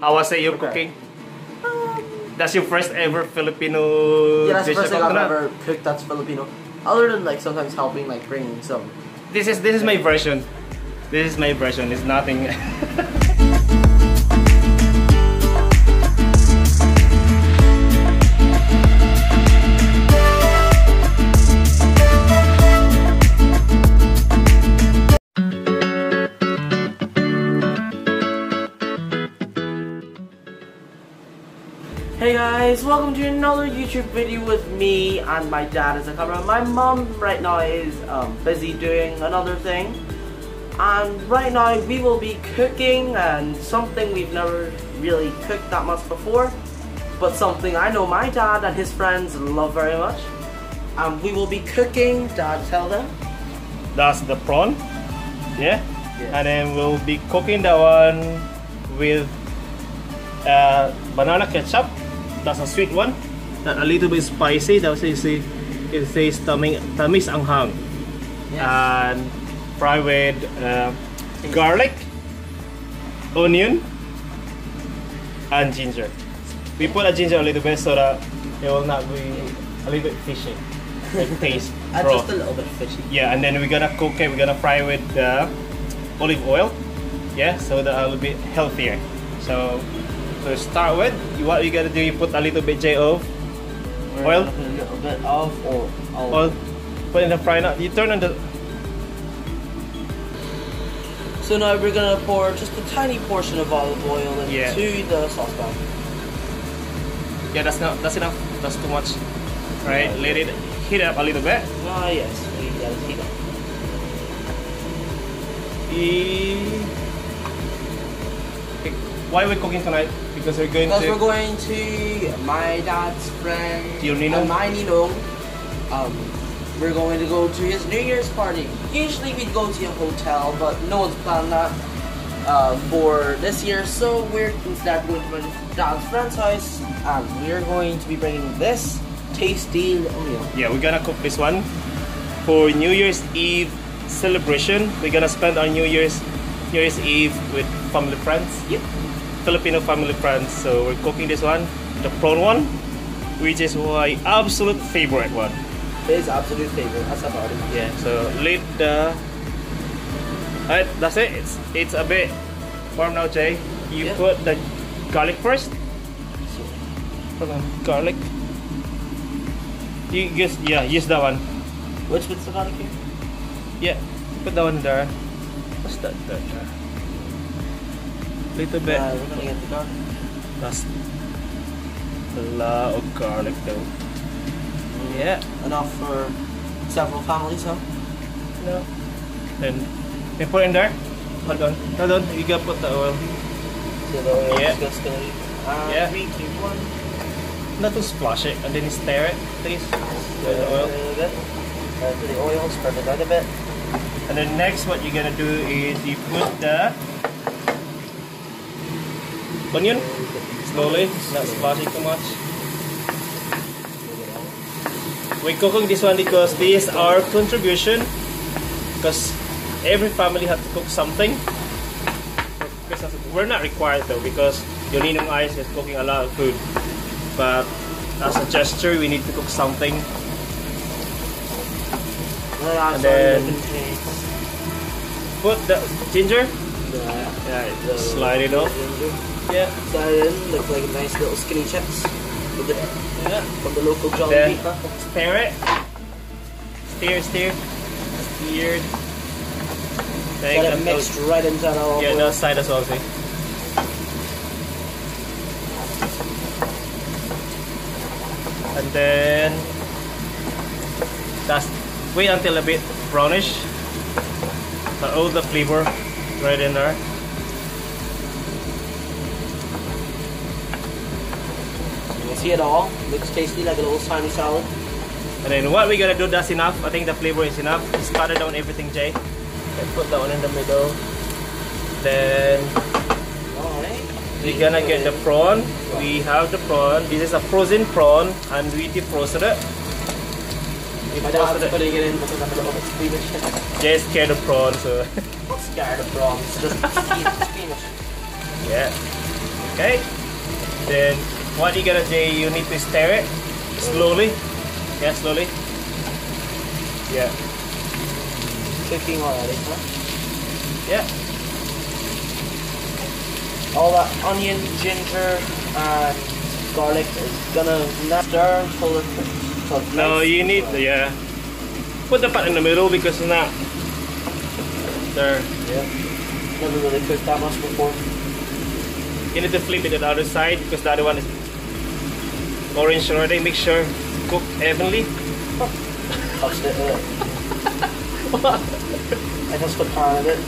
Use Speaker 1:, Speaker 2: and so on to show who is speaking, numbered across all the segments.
Speaker 1: How was it your
Speaker 2: Okay.
Speaker 1: cooking? That's your first ever Filipino
Speaker 2: Yeah, that's the first thing I've ever cooked that's Filipino. Other than like sometimes helping like bringing some.
Speaker 1: This is this is my version. This is my version. It's nothing.
Speaker 2: Hey guys, welcome to another YouTube video with me and my dad as a camera. My mom right now is um, busy doing another thing. And right now we will be cooking and something we've never really cooked that much before. But something I know my dad and his friends love very much. And we will be cooking, dad tell them.
Speaker 1: That's the prawn. Yeah.
Speaker 2: Yes.
Speaker 1: And then we'll be cooking that one with uh, banana ketchup. That's a sweet one. That a little bit spicy. That says it says tamis, tamis anghang. And fry with uh, garlic, onion, and ginger. We put a ginger a little bit so that it will not be a little bit fishy. It tastes raw.
Speaker 2: just a little bit fishy.
Speaker 1: Yeah, and then we're gonna cook it. We're gonna fry with uh, olive oil. Yeah, so that a little bit healthier. So to start with, you, what you gotta do? You put a little bit J of Oil?
Speaker 2: A little bit of or
Speaker 1: oil. Put in the fry now. You turn on the.
Speaker 2: So now we're gonna pour just a tiny portion of olive oil into
Speaker 1: Yeah.
Speaker 2: the saucepan.
Speaker 1: Yeah, that's not. That's enough. That's too much. Right. Let it heat up a little bit.
Speaker 2: Ah yes, we gotta heat up.
Speaker 1: E- Okay, Why are we cooking tonight? Because we're going
Speaker 2: Because
Speaker 1: to.
Speaker 2: we're going to my dad's friend
Speaker 1: Your
Speaker 2: and my Ninong. Um, we're going to go to his New Year's party. Usually we'd go to a hotel, but no one's planned that uh, for this year. So we're instead going to my dad's friend's house, and we're going to be bringing this tasty meal.
Speaker 1: Yeah, we're gonna cook this one for New Year's Eve celebration. We're gonna spend our New Year's New Year's Eve with family friends.
Speaker 2: Yep.
Speaker 1: Filipino family friends. So we're cooking this one, the prawn one, which is my absolute favorite one.
Speaker 2: It is absolute favorite. That's about it.
Speaker 1: Yeah. So let the. Alright, that's it. It's it's a bit warm now, Jay. You
Speaker 2: Yeah.
Speaker 1: put the garlic first. Put on garlic. You use yeah use that one.
Speaker 2: Which bit's the garlic here?
Speaker 1: Yeah, put that one there. What's that there? Little bit.
Speaker 2: Uh, we're gonna get the garlic.
Speaker 1: That's a lot of garlic though. Yeah.
Speaker 2: Enough for several families, huh?
Speaker 1: No. Then, then put in there. Hold on. Hold on. You gotta put the oil.
Speaker 2: So the oil
Speaker 1: Yeah.
Speaker 2: is just gonna be. Uh,
Speaker 1: Yeah.
Speaker 2: Three, two, one.
Speaker 1: Not to splash it and then you stir it, please. With the oil.
Speaker 2: bit. Uh, the oil, spread it out a bit.
Speaker 1: And then next, what you're gonna do is you put the onion slowly, not splashing too much. We're cooking this one because this is our contribution. Because every family has to cook something. We're not required though because your Ninong Eyes is cooking a lot of food. But as a gesture, we need to cook something. And then-
Speaker 2: you can take
Speaker 1: Put the ginger. Yeah, slide it off. Yeah.
Speaker 2: In, look like nice little skinny chips with the,
Speaker 1: Yeah.
Speaker 2: from the local Jolly
Speaker 1: Then
Speaker 2: huh?
Speaker 1: stir it. Stir. Stir. Take
Speaker 2: Get
Speaker 1: that
Speaker 2: it mixed right into that olive
Speaker 1: Yeah, that side as well, see. And then that's wait until a bit brownish. But all the flavor right in there.
Speaker 2: See it all. Looks tasty like a little tiny salad.
Speaker 1: And then what we're gonna do, that's enough. I think the flavor is enough. Scatter down everything, Jay. And put that one in the middle. Then
Speaker 2: Alright.
Speaker 1: we're gonna get the prawn. We have the prawn. This is a frozen prawn and we defrosted it. We defrosted it.
Speaker 2: putting it in because I'm a little bit squeamish.
Speaker 1: Jay's scared of prawn, so
Speaker 2: scared of prawns, just squeamish.
Speaker 1: yeah. Okay. Then what you gonna do? You need to stir it slowly. Yeah, slowly. Yeah.
Speaker 2: Cooking already, huh?
Speaker 1: Yeah.
Speaker 2: All that onion, ginger, and garlic is gonna not stir until it's,
Speaker 1: No, you need yeah. Put the pot in the middle because it's not there.
Speaker 2: Yeah. Never really cooked that much before.
Speaker 1: You need to flip it to the other side because the other one is orange already. Make sure cook evenly.
Speaker 2: Touched it. I just put part of it.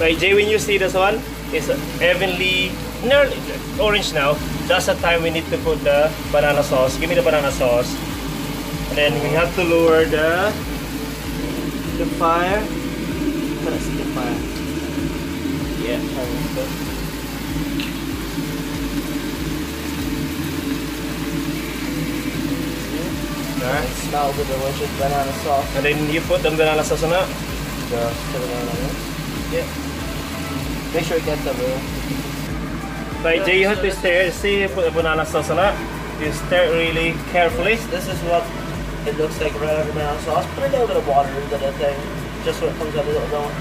Speaker 1: Right, Jay, when you see this one, it's evenly nearly orange now. That's the time we need to put the banana sauce. Give me the banana sauce. And then we have to lower the the fire. See the fire. Yeah. Alright.
Speaker 2: smells the delicious banana sauce.
Speaker 1: And then you put the banana sauce on it.
Speaker 2: Just put it on it.
Speaker 1: Yeah.
Speaker 2: Make sure it gets everywhere.
Speaker 1: Right, Jay, you have to stir. See, you put the banana sauce on it. You stir it really carefully.
Speaker 2: This is what it looks like right out of banana sauce. Put a little bit of water into the thing, just so it comes out a little going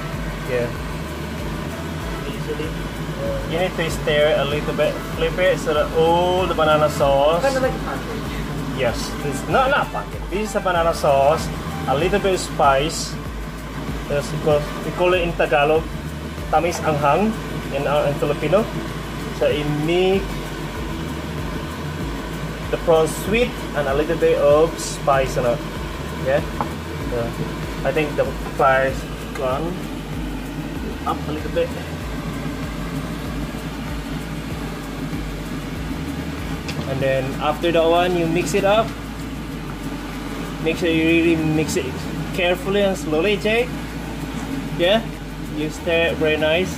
Speaker 1: Yeah.
Speaker 2: easily.
Speaker 1: You need to stir it a little bit, flip it so that all the banana sauce.
Speaker 2: Kind of like a pancake.
Speaker 1: Yes, it's not not pancake. This is a banana sauce, a little bit of spice. Because we call it in Tagalog, tamis anghang in uh, in Filipino. So it make the prawn sweet and a little bit of spice in it. Yeah. So I think the fire's gone up a little bit. And then after that one, you mix it up. Make sure you really mix it carefully and slowly, Jake. Yeah, you stir it very nice.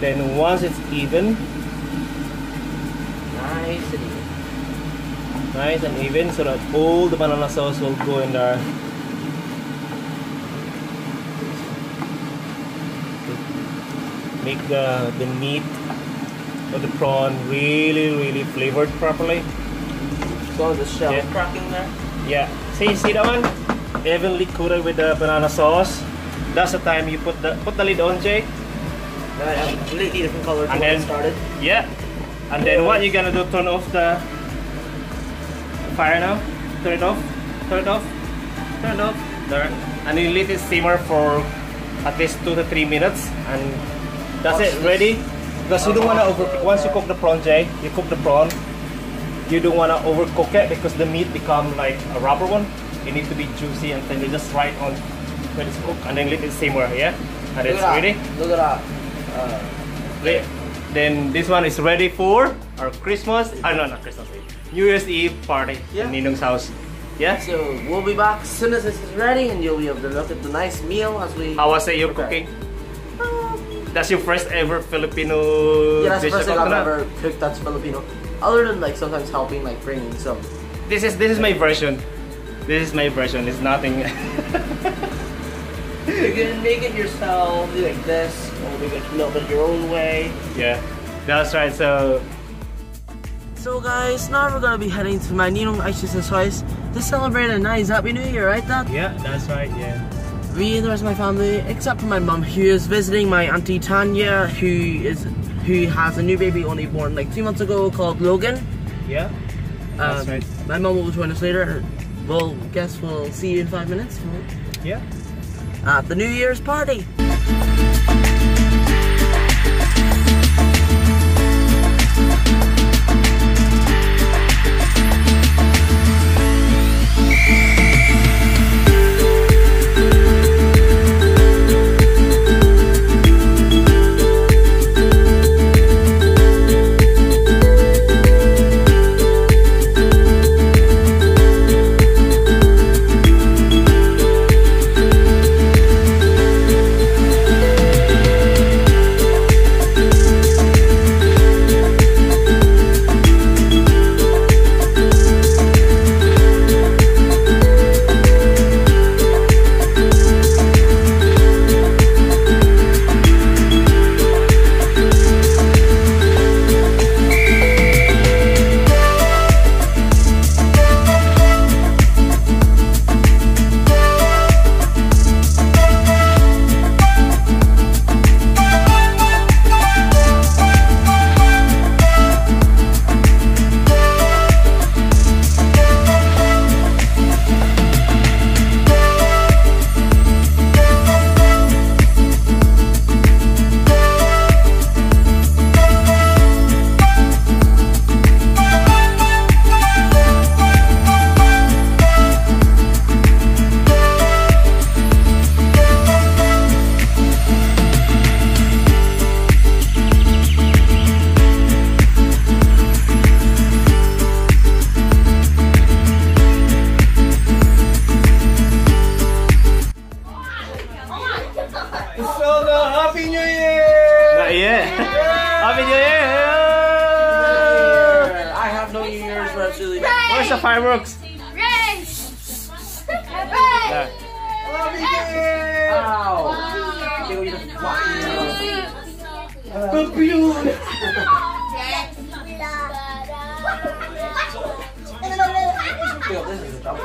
Speaker 1: Then once it's even,
Speaker 2: Nice and even.
Speaker 1: nice and even, so that all the banana sauce will go in there. Make the the meat of the prawn really, really flavored properly.
Speaker 2: As the shell
Speaker 1: Yeah.
Speaker 2: cracking there.
Speaker 1: Yeah. See, see that one? Evenly coated with the banana sauce. That's the time you put the put the lid on.
Speaker 2: Right, a completely different color to
Speaker 1: And then-
Speaker 2: started.
Speaker 1: Yeah. And then what you're gonna do? Turn off the fire now. Turn it off. Turn it off. Turn it off. There. And you let it simmer for at least two to three minutes, and that's it.
Speaker 2: this.
Speaker 1: Ready? Because you don't wanna over. Once you cook the prawn, Jay, you cook the prawn. You don't wanna overcook it because the meat become like a rubber one. It needs to be juicy and then you just right on when it's cooked, and then let it simmer. Yeah. And it's ready.
Speaker 2: Look at that. Uh,
Speaker 1: Then this one is ready for our Christmas. Ah, no, not Christmas Eve. New Year's Eve party
Speaker 2: Yeah.
Speaker 1: in Ninong's house. Yeah.
Speaker 2: so we'll be back as soon as this is ready and you'll be able to look at the nice meal as we
Speaker 1: How was it
Speaker 2: prepare.
Speaker 1: cooking? That's your first ever Filipino
Speaker 2: Yeah, that's the first thing I've
Speaker 1: cooked,
Speaker 2: ever cooked that's Filipino. Other than like sometimes helping like bringing some.
Speaker 1: This is this is my version. This is my version. It's nothing.
Speaker 2: You can make it yourself, do like this, or make it a little bit your own way.
Speaker 1: yeah, that's right. So
Speaker 2: So guys, now we're gonna be heading to my Ninong Aisha's house to celebrate a nice Happy New Year, right Dad?
Speaker 1: yeah, that's right. Yeah.
Speaker 2: Me and the rest of my family, except for my mum, who is visiting my auntie Tanya, who is who has a new baby only born like two months ago called Logan.
Speaker 1: Yeah. That's
Speaker 2: Um,
Speaker 1: right.
Speaker 2: My mum will join us later. Well, guess we'll see you in five minutes
Speaker 1: Yeah.
Speaker 2: at the New Year's party.
Speaker 3: Year!
Speaker 2: Feel this is a double.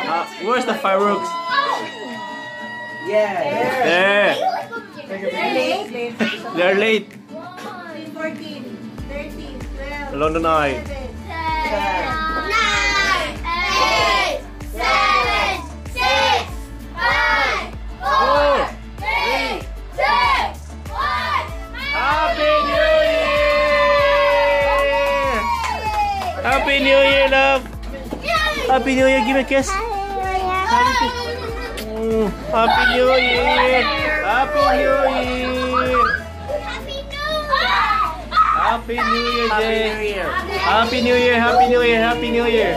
Speaker 1: Uh, where's the fireworks?
Speaker 2: Yeah.
Speaker 1: There. They're late.
Speaker 4: 14, 13, 12,
Speaker 1: London Eye.
Speaker 4: 9, 8, 7, 6, 5, 4, 3, 2, 1.
Speaker 1: Happy New Year! Happy New Year, love. Happy New Year. Give me a kiss. Mm, Happy New Year. Happy New Year. Happy New Year,
Speaker 2: Happy
Speaker 1: Jay.
Speaker 2: New Year.
Speaker 1: Happy New Year. Happy New Year. Happy New Year.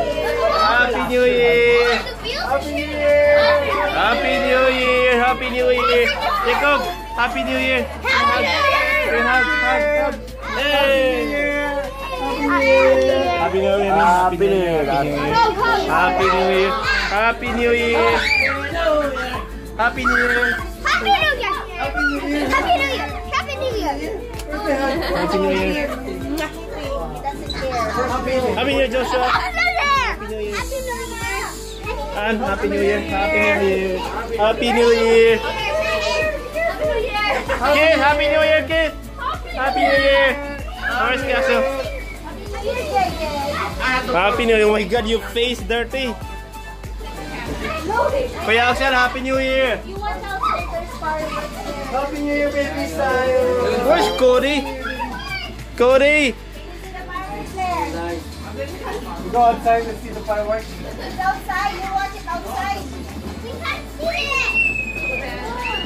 Speaker 1: Happy New Year.
Speaker 4: Happy New Year!
Speaker 1: Happy New Year. Happy New Year. Jacob. Happy New Year.
Speaker 4: Happy New Year!
Speaker 1: Happy New Year.
Speaker 2: Happy New Year.
Speaker 1: Happy New Year. Happy New Year. Happy New Year.
Speaker 4: Happy New Year! Happy New Year! Happy New Year! Happy New Year!
Speaker 1: Happy New Year. Happy New Year, Joshua.
Speaker 4: Happy New Year!
Speaker 1: And Happy New Year. Happy New Year. Happy New Year. Kid, Happy New Year, kid. Happy New Year. Where's Kaso? Happy New Year. Oh my God, your face dirty. Kuya Axel, Happy New Year.
Speaker 3: Happy New Year, baby style!
Speaker 1: Where's Cody? Cody.
Speaker 3: Go outside and see the fireworks.
Speaker 4: outside, you watch it outside. We can't see it.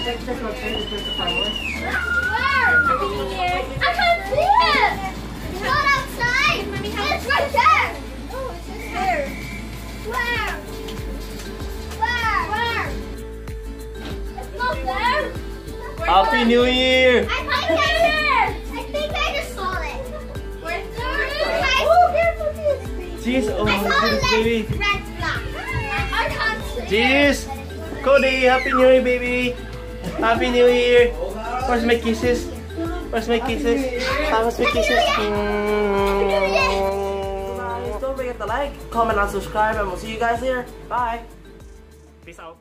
Speaker 3: Check, check outside and check the fireworks.
Speaker 4: Where? Happy New Year. I can't see it. It's not outside. It's right there. Oh, it's just here. Where? Where?
Speaker 1: Happy New Year.
Speaker 4: I might get it. I think I just saw it. Where's the Oh, there's a
Speaker 1: Jeez, oh
Speaker 4: I
Speaker 1: my
Speaker 4: saw
Speaker 1: goodness,
Speaker 4: a
Speaker 1: baby.
Speaker 4: red flag. I can't it.
Speaker 1: Jeez. Cody, Happy New Year, baby. Happy New Year. Where's my kisses? Where's my kisses? Where's my kisses? Mm.
Speaker 2: Guys, don't forget to like, comment, and subscribe, and we'll see you guys later. Bye.
Speaker 1: Peace out.